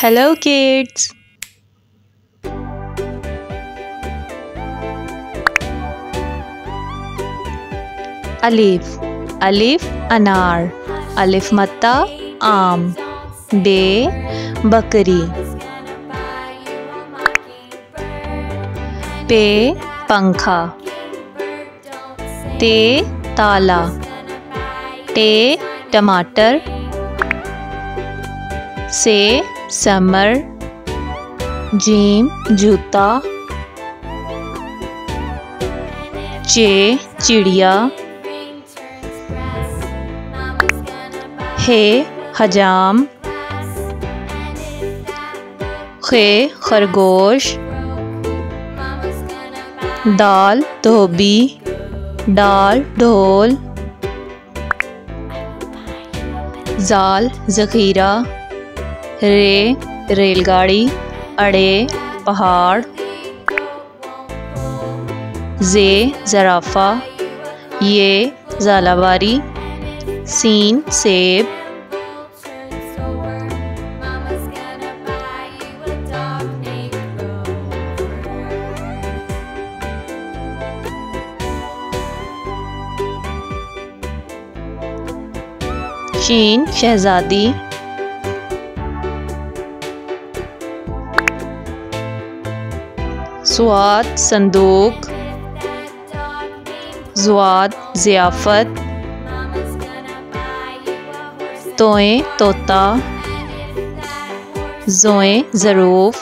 Hello, kids! Alif. Alif अनार Alif मत्ता आम बे बकरी पे पंखा ते ताला टे टमाटर से समर, जीम, जूता, चे, चिड़िया, हे, हजाम, खे, खरगोश, दाल, धोबी डाल ढोल, जाल, ज़ख़ीरा रे रेलगाड़ी अड़े पहाड़। जे ज़राफ़ा। ये ज़ालावारी सीन सेब। शीन शहज़ादी। स्वाद संदूक। जवाद ज़ियाफ़त। तोए तोता। जोए ज़रूफ़।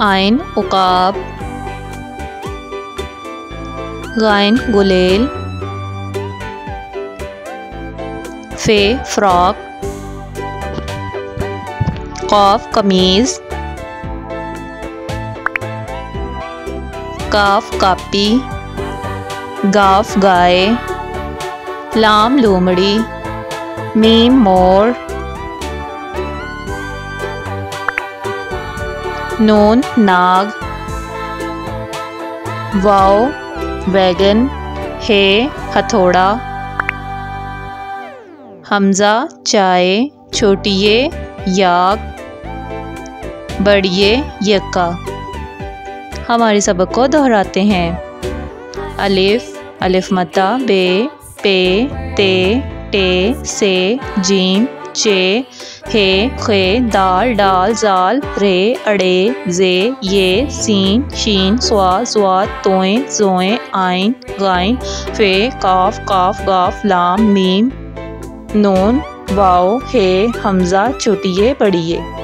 आयन उकाब। गायन गुलेल। फे फ्रॉक। कॉफ, कमीज़, काफ, कापी, गाफ, गाय, लाम, लोमड़ी मीम मोर, नून, नाग वाओ वैगन, हे, हथौड़ा, हमज़ा, चाय, छोटिए याक बढ़िए यक्का। हमारे सबक को दोहराते हैं। अलिफ अलिफ मता बे, पे, ते, टे, से, जीम, चे, हे, खे, दाल, डाल, जाल, रे, अड़े, जे, ये सीन शीन, स्वा, स्वाद, तोए, जोए आइन गाइन फे, काफ काफ, गाफ, लाम, मीम, नून, वाओ, हे, हमज़ा छोटिए बड़िए